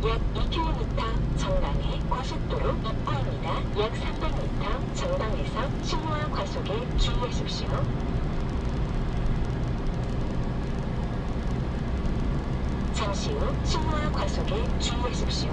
2km 정방의 고속도로 입구입니다. 약 300m 정방에서 신호와 과속에 주의하십시오. 잠시 후 신호와 과속에 주의하십시오.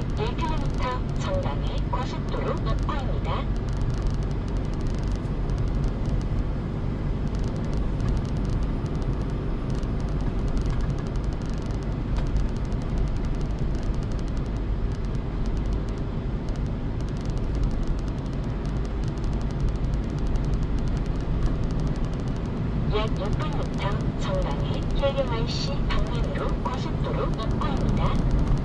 약 1km 정방의 고속도로 입구입니다. 약 600m 정방의 KMRC 방면으로 고속도로 입구입니다.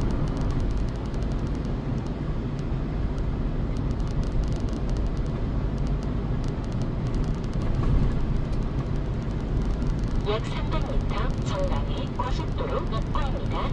약 300m 정방의 고속도로 입구입니다.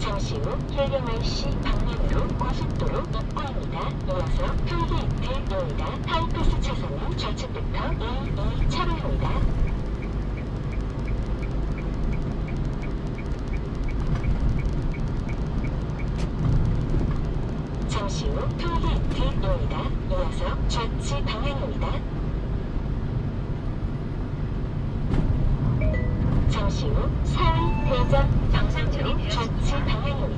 잠시 후 KMRC 방면으로 고속도로 입구입니다. 이어서 톨게이트입니다. 하이패스 차선은 좌측부터 1, 2 차로입니다. 잠시 후 톨게이트입니다. 이어서 좌측 방향입니다. 잠시 후 서울 대전 방상철이 좌측 방향입니다. 잔액은 20.